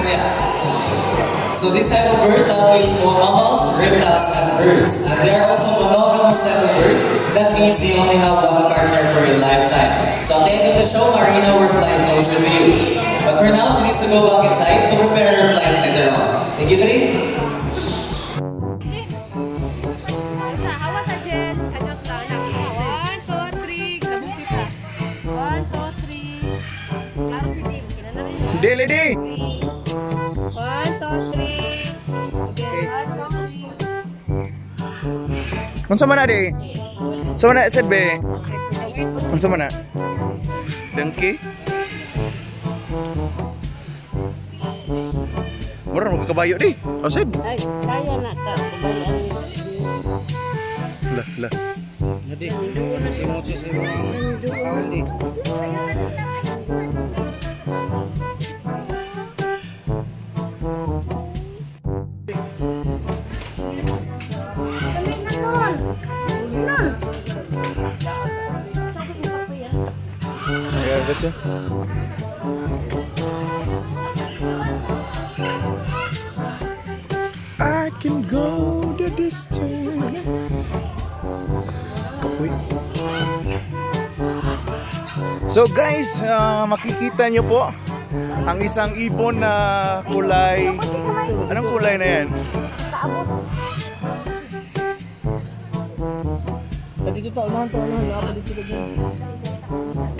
Australia. So this type of bird that is called mammals, reptiles, and birds. And they are also monogamous type of bird. That means they only have one partner for a lifetime. So at the end of the show, Marina, we're flying closer to you. But for now, she needs to go back inside to prepare her flight later on. Thank you, buddy. Awas aja, Unsa man ade? Unsa man SB? Unsa man? Dengki. Murah mau kebayo di, Osid. Ay, kaya nak ka. Lah, lah. Jadi, si mochi si mochi. Guys, yun. I can go the distance. Uy. So guys, ah, makikita nyo po ang isang ibon na kulay. Anong kulay na yan? Dito ta, unahan ta, unahan. Apa dito ka dyan?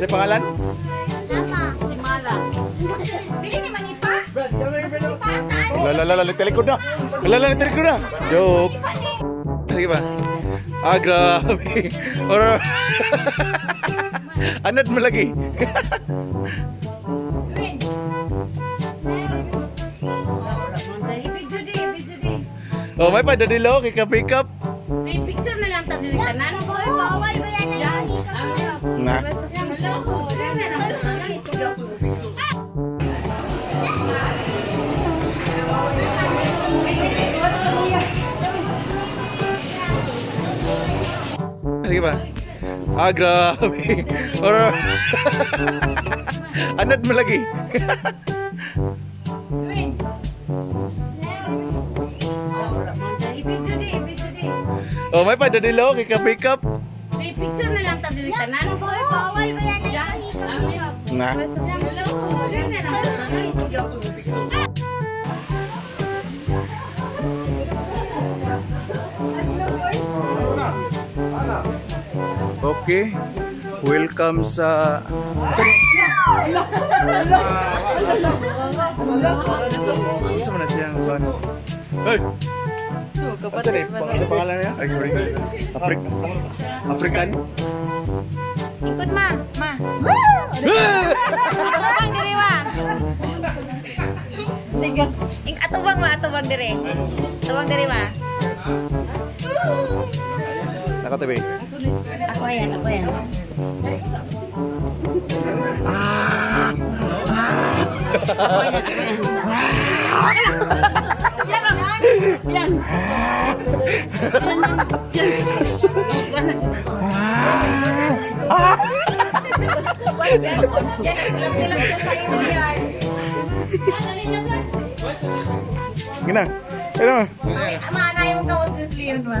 Sa pangalan? Si Mala. Dili ni Manipa. Lala, lala, nagtalikod na. Lala, nagtalikod na. Joke. Sige ba? Ah, grabe. Or... Anad mo lagi. Oh, may pa dadilo kay ka pick up. May picture na lang ta diri kanan. Bawal ba yan ang Na. Sige ba? Ah, grabe. Or... Anad mo lagi. Oh, may pa dadilo kay ka pick up. May picture na lang ta diri kanan. Boy, bawal ba yan ang Okay. welcome sa. Ikut ma, ma. Bang diri bang. Atau bang atau bang diri. Atau bang diri ma. Ako yan, ako yan. Yan. Tilang siya sa imo yan. Gina. Ano? Mana yung kawag sa sliyon ma.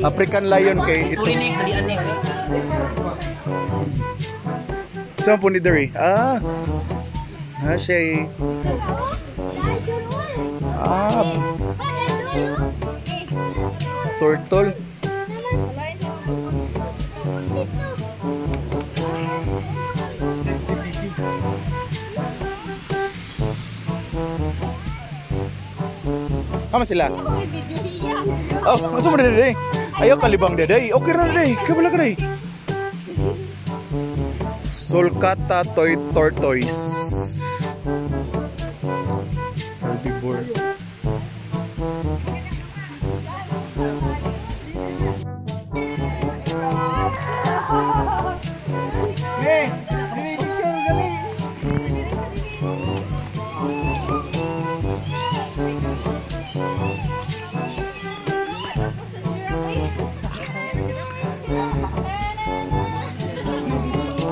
African lion kay ito. Saan po ni Derry? Ah. Ah, siya eh. Ah, turtle. Kama sila? Oh, masa mo day? Ayaw kalibang daday. Okay ra daday. Kaya wala ka day. Sulcata toy tortoise.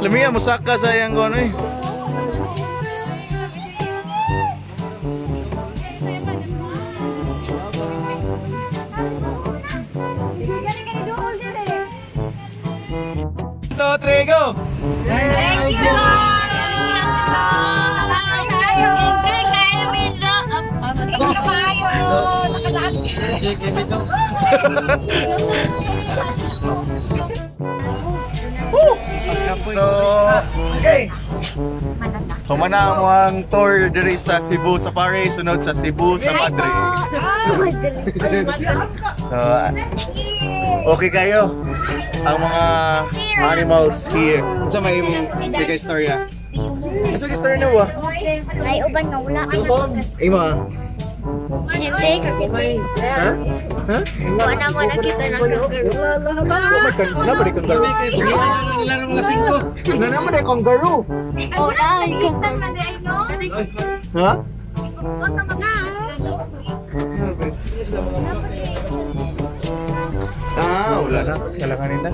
Demi ya musaka sayang kau nih. Thank you. So, okay. Humana mo ang tour diri sa Cebu Safari, sunod sa Cebu sa Madre. So, okay kayo. Ang mga animals here. Sa may bigay istorya. Asa ka istorya na ba? May uban nga wala. Ima. Hindi. Ha? Ha? Wala mo nakita ng kangaroo. Oh my God, nabalik kang garo. Na naman ay kangaroo. Oh, dahil Kita na di ay no? Ha? Punta mag-aas. Ah, wala na. Kailangan nila.